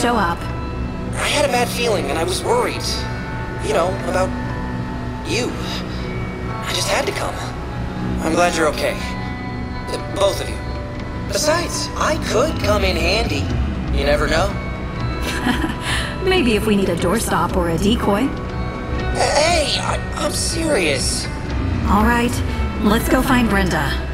show up. I had a bad feeling and I was worried. You know, about you. I just had to come. I'm glad you're okay. Both of you. Besides, I could come in handy. You never know. Maybe if we need a doorstop or a decoy. Hey, I, I'm serious. All right, let's go find Brenda.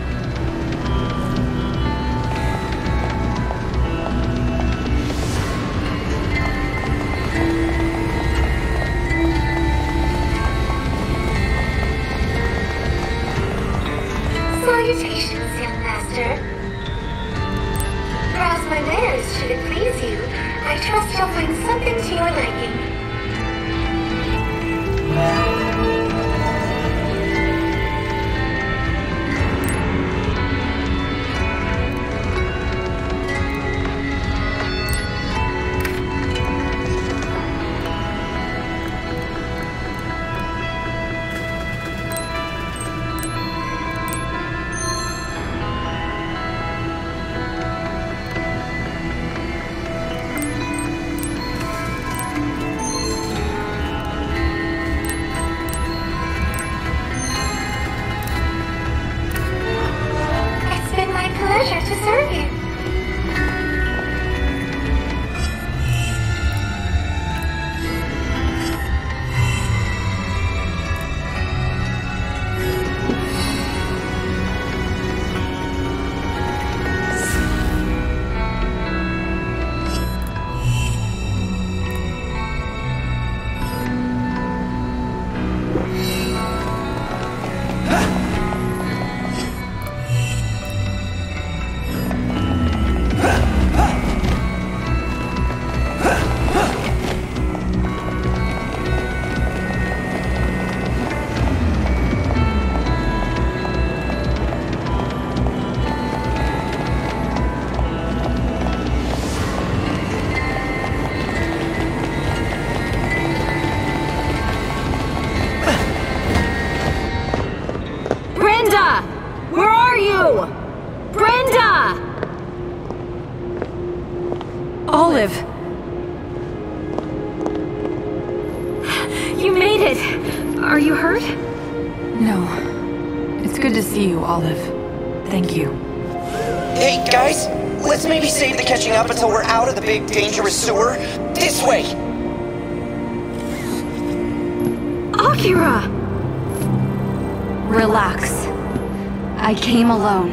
I came alone.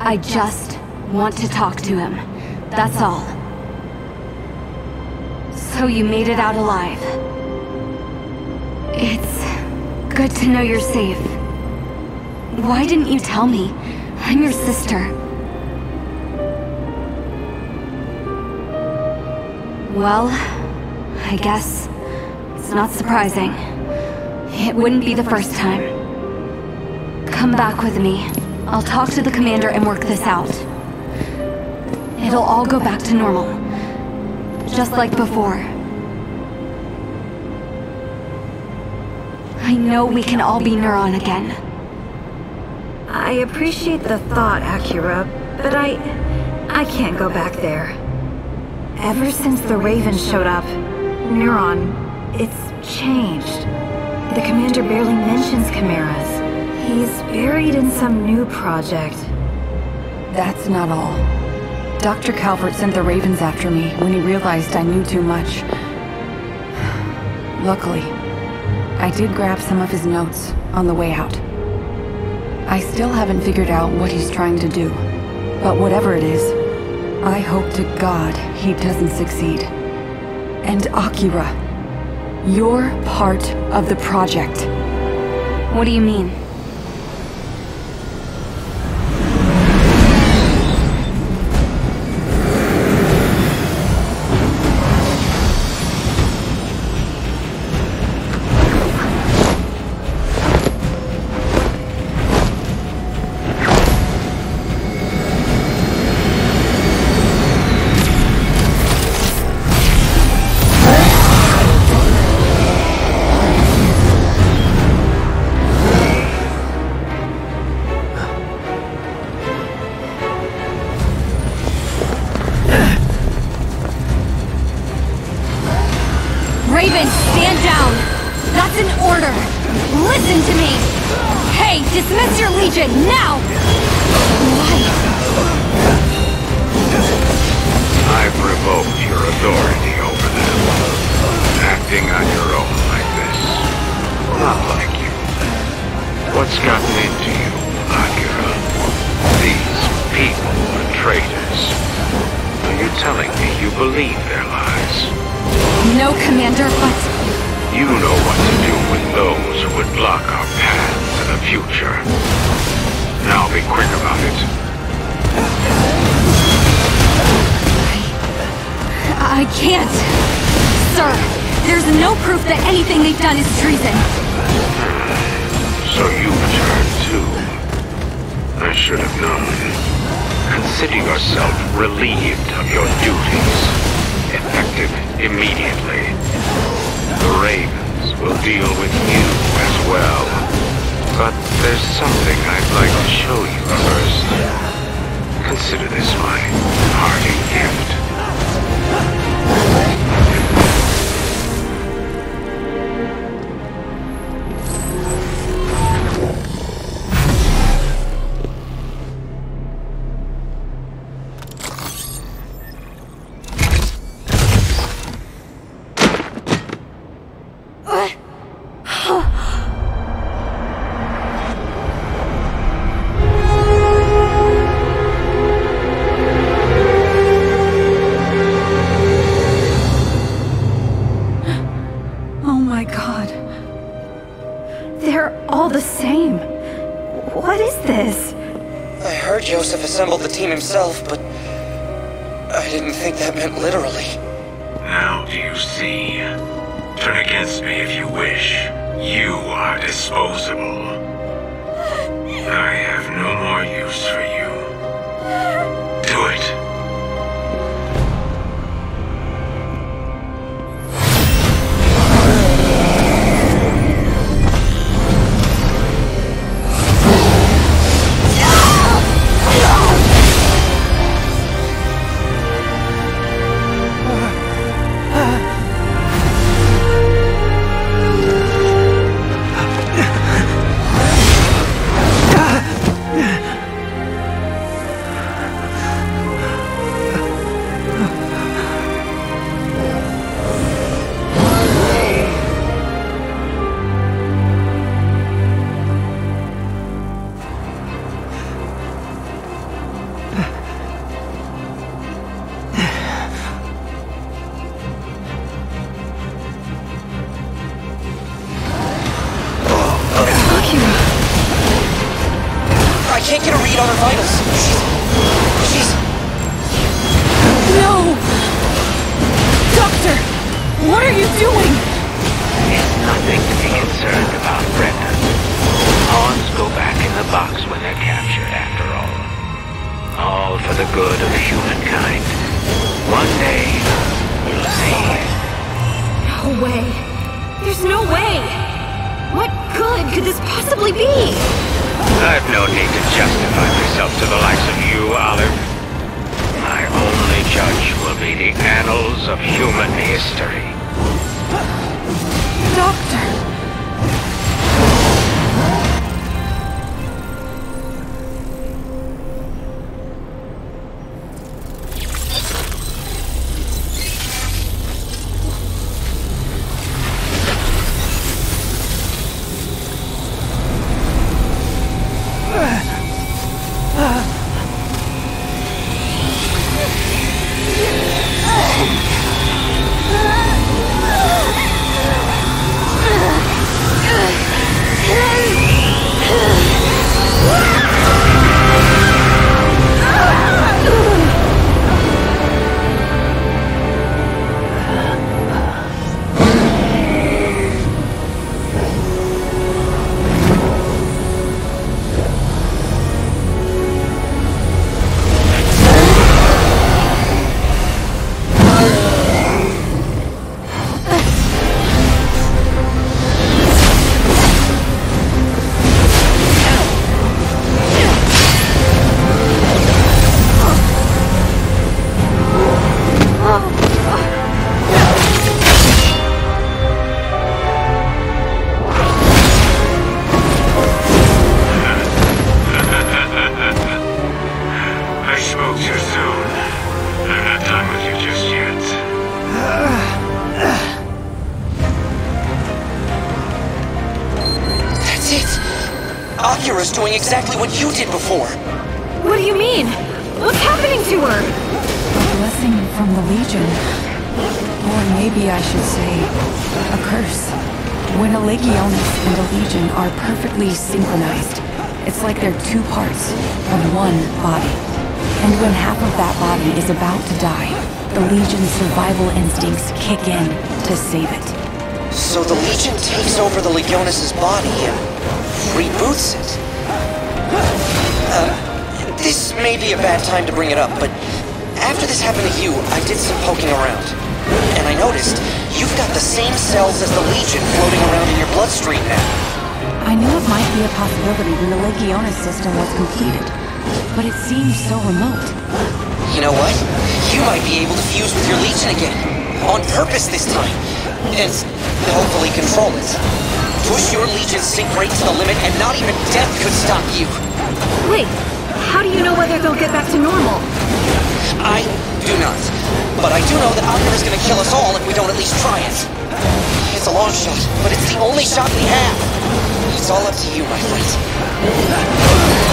I just want to talk to him. That's all. So you made it out alive. It's good to know you're safe. Why didn't you tell me? I'm your sister. Well, I guess it's not surprising. It wouldn't be the first time. Come back with me. I'll talk to the commander and work this out. It'll all go back to normal. Just like before. I know we can all be Neuron again. I appreciate the thought, Akira, but I... I can't go back there. Ever since the Raven showed up, Neuron, it's changed. The commander barely mentions chimeras. He's buried in some new project. That's not all. Dr. Calvert sent the Ravens after me when he realized I knew too much. Luckily, I did grab some of his notes on the way out. I still haven't figured out what he's trying to do. But whatever it is, I hope to God he doesn't succeed. And Akira, you're part of the project. What do you mean? I can't. Sir, there's no proof that anything they've done is treason. So you've turned too. I should have known. Consider yourself relieved of your duties. Effective immediately. The Ravens will deal with you as well. But there's something I'd like to show you first. Consider this my parting gift. Oh himself, but the good of humankind. One day, you'll see. No way. There's no way. What good could this possibly be? I've no need to justify myself to the likes of you, Olive. My only judge will be the annals of human history. Is doing exactly what you did before. What do you mean? What's happening to her? A blessing from the Legion. Or maybe I should say, a curse. When a Legionis and a Legion are perfectly synchronized, it's like they're two parts of one body. And when half of that body is about to die, the Legion's survival instincts kick in to save it. So the Legion takes over the Legionis' body and reboots it. Uh, this may be a bad time to bring it up, but after this happened to you, I did some poking around. And I noticed you've got the same cells as the Legion floating around in your bloodstream now. I knew it might be a possibility when the Legionis system was completed, but it seemed so remote. You know what? You might be able to fuse with your Legion again. On purpose this time. And hopefully control it. Push your Legion sync rate to the limit and not even death could stop you. Wait, how do you know whether they'll get back to normal? I do not. But I do know that is gonna kill us all if we don't at least try it. It's a long shot, but it's the only shot we have. It's all up to you, my friend.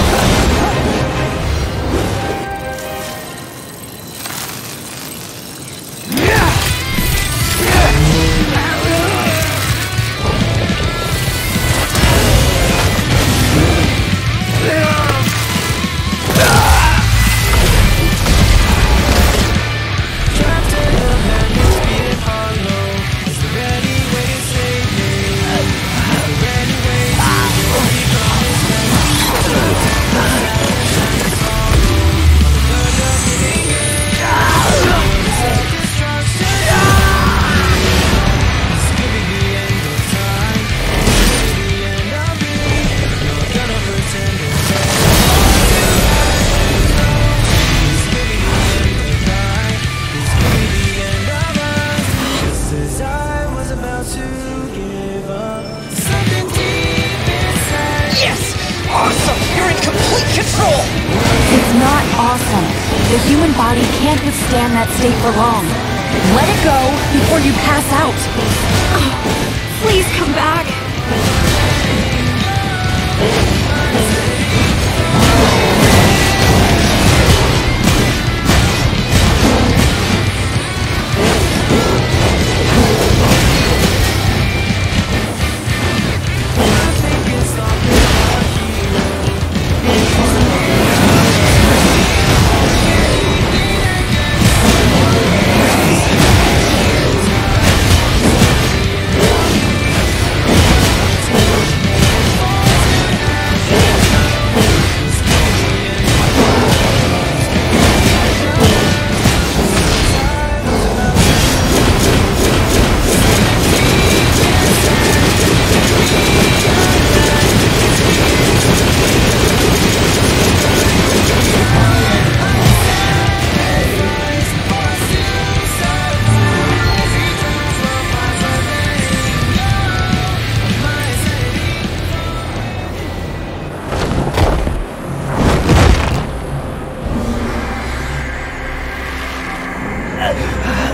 Uh, uh, uh.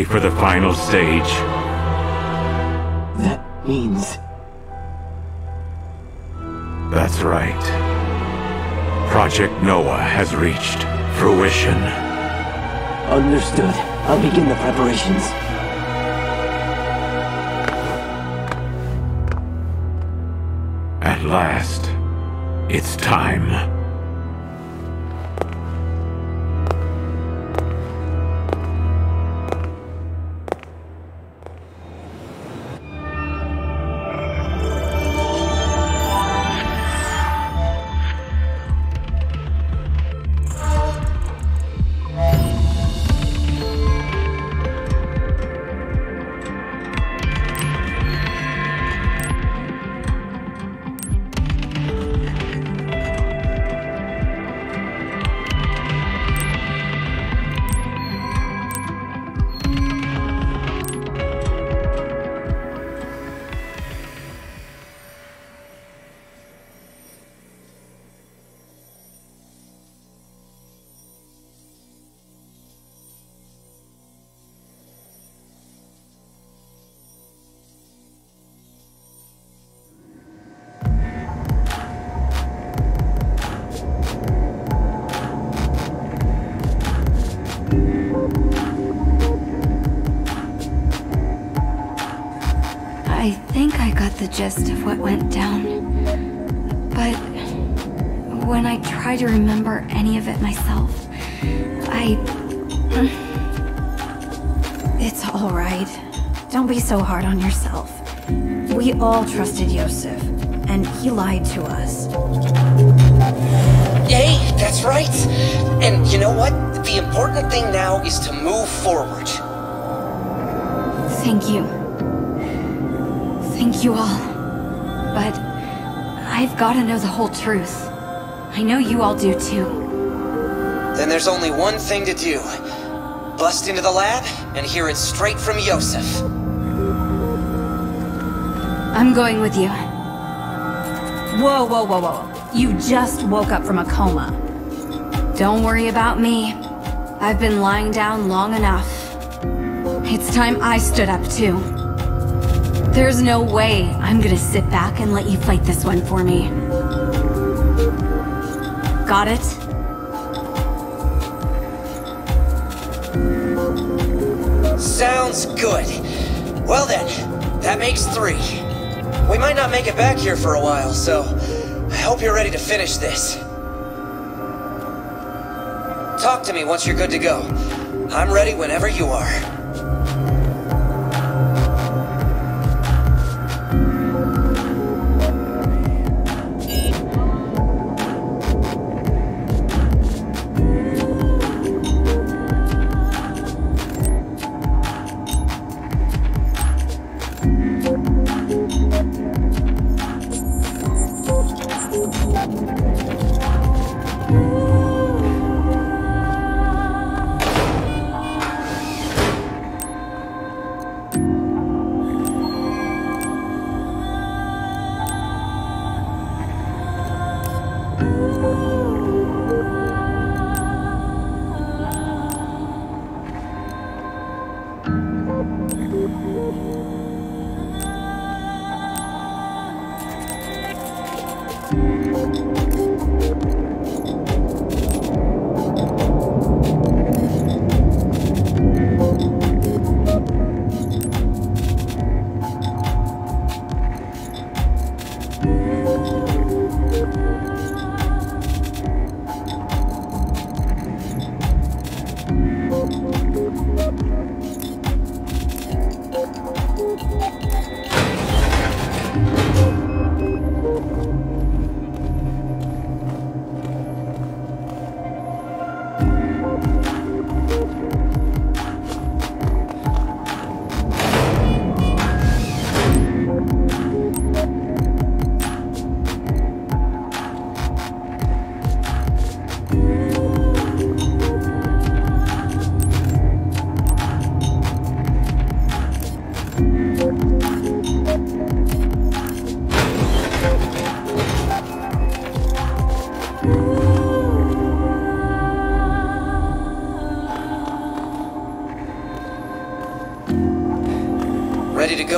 Ready for the final stage. That means... That's right. Project Noah has reached fruition. Understood. I'll begin the preparations. At last, it's time. The gist of what went down. But when I try to remember any of it myself, I... It's all right. Don't be so hard on yourself. We all trusted Yoseph, and he lied to us. Hey, that's right. And you know what? The important thing now is to move forward. Thank you. Thank you all. But I've got to know the whole truth. I know you all do too. Then there's only one thing to do. Bust into the lab and hear it straight from Yoseph. I'm going with you. Whoa, whoa, whoa, whoa. You just woke up from a coma. Don't worry about me. I've been lying down long enough. It's time I stood up too. There's no way I'm gonna sit back and let you fight this one for me. Got it? Sounds good. Well then, that makes three. We might not make it back here for a while, so I hope you're ready to finish this. Talk to me once you're good to go. I'm ready whenever you are.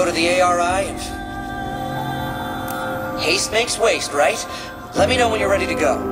To the ARI? Haste makes waste, right? Let me know when you're ready to go.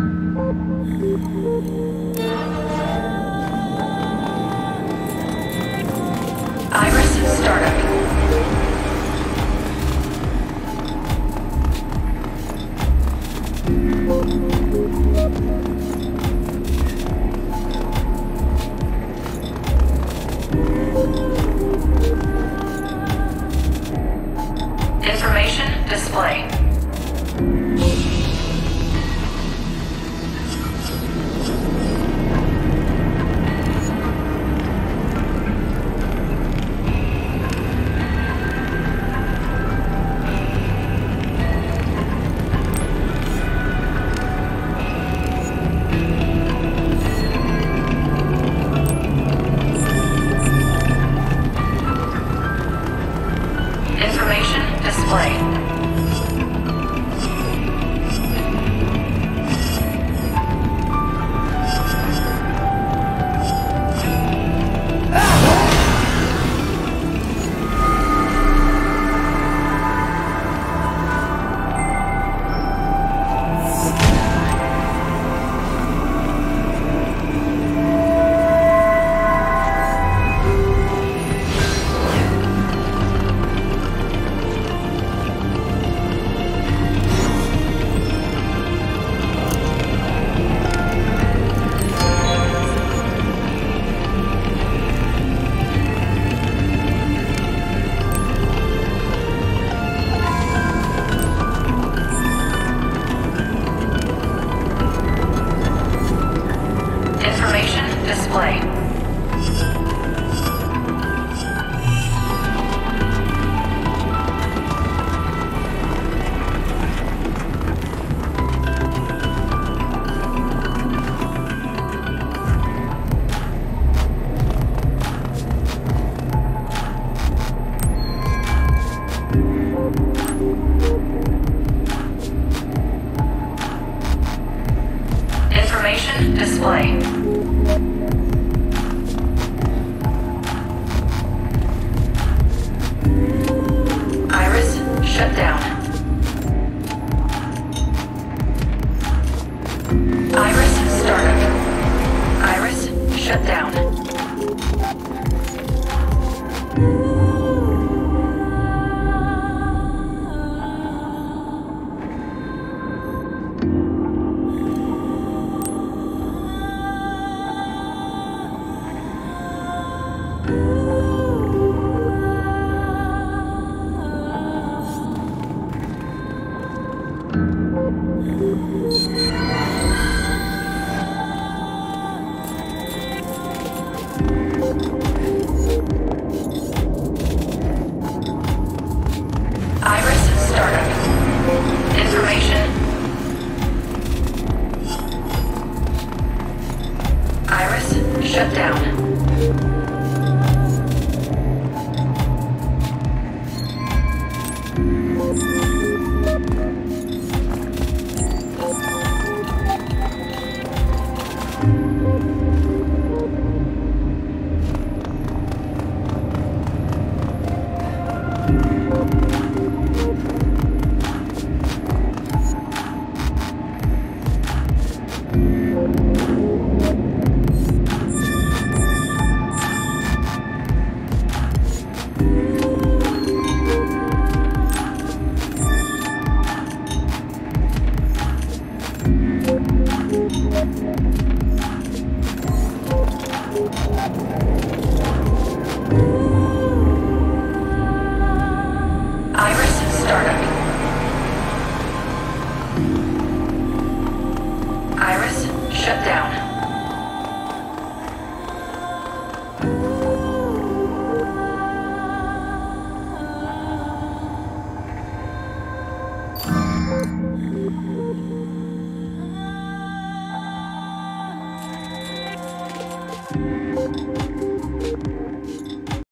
Thank you. Display.